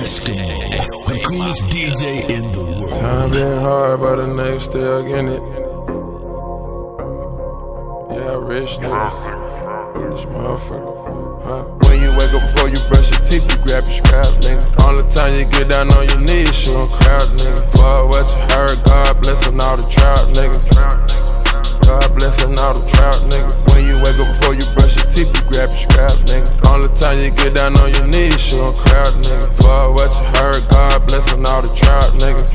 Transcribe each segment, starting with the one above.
Eskimo, the coolest DJ in the world. Time been hard, but the niggas still getting it. Yeah, rich niggas. Rich motherfucker. Huh? When you wake up before you brush your teeth, you grab your scraps, nigga. All the time you get down on your knees, you don't crowd, nigga. Fuck what you heard, God blessing all the trout niggas. Your scraps, nigga. Only time you get down on your knees, you don't crowd, nigga. Fuck what you heard, God blessing all the trout niggas.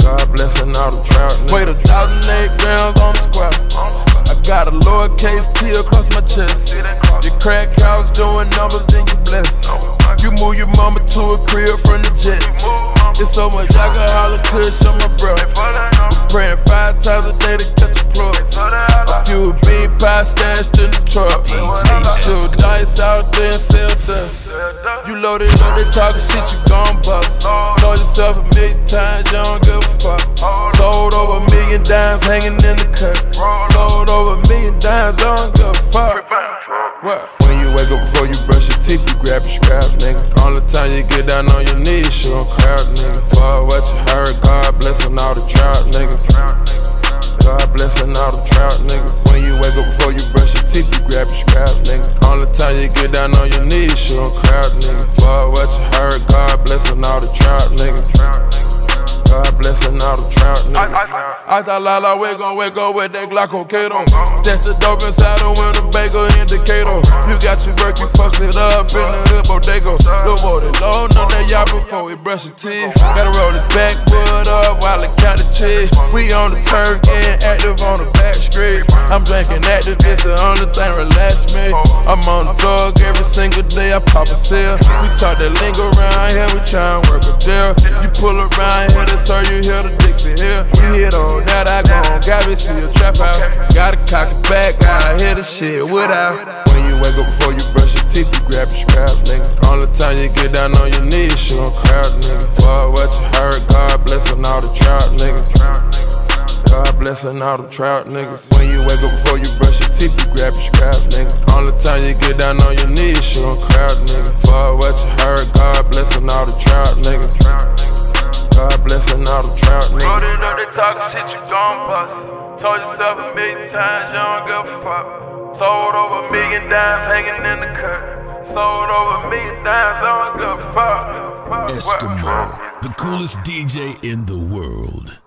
God blessing all the trout niggas. Wait a thousand eight grams on the squat. I got a lowercase T across my chest. Your crack house doing numbers, then you bless. You move your mama to a crib from the jets. It's so much alcohol and kush on my. We praying five times a day to catch a plug. Out there and sell dust. You loaded up, talking shit, you gon' bust. Told yourself a million times, you don't give a fuck. Sold over a million dimes hanging in the cut. Sold over a million dimes, I don't give a fuck. What? When you wake up before you brush your teeth, you grab your scraps, nigga. Only time you get down on your knees, you don't crowd, nigga. Fuck what you heard, God blessing all your scraps, nigga. Only time you get down on your knees, you don't crowd, nigga. Fuck what you heard, God blessing all the trout niggas. God blessing all the trout niggas. I thought Lala we gon' wake up with that Glockocato. Stash the dope inside the Winnebago indicator. You got your work, you posted up in the hood bodega. Look more than low, know that y'all before we brush your teeth. Gotta roll his backwood up while I count the cheese. We on the turf, getting active on the. I'm drinking Actavis the only thing relax me. I'm on drug every single day, I pop a seal. We talk that lingo around here, we try and work a deal. You pull around here, that's all you hear the Dixie here. You hit on that, I go on, got me see a trap out. Gotta cock back, gotta hit the shit without. When you wake up before you brush your teeth, you grab your scrap, nigga. All the time you get down on your knees, you don't crowd, nigga. Fuck what you heard, God blessing all the trout niggas. God blessing all the trout niggas. When you wake up before you brush your teeth, you grab your scraps, nigga. Only time you get down on your knees, you don't crowd, nigga. Fuck what you heard, God blessing all the trout niggas. God blessing all the trout niggas. Rolling up, they talking shit, you gon' bust. Told yourself a million times, you don't give a fuck. Sold over a million dimes hanging in the cut. Sold over a million dimes, I don't give a fuck. Eskimo, the coolest DJ in the world.